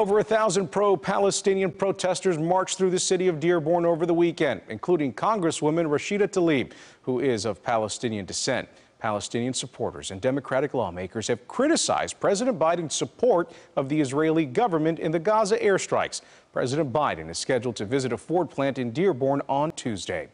Over a thousand pro-Palestinian protesters marched through the city of Dearborn over the weekend, including Congresswoman Rashida Tlaib, who is of Palestinian descent. Palestinian supporters and Democratic lawmakers have criticized President Biden's support of the Israeli government in the Gaza airstrikes. President Biden is scheduled to visit a Ford plant in Dearborn on Tuesday.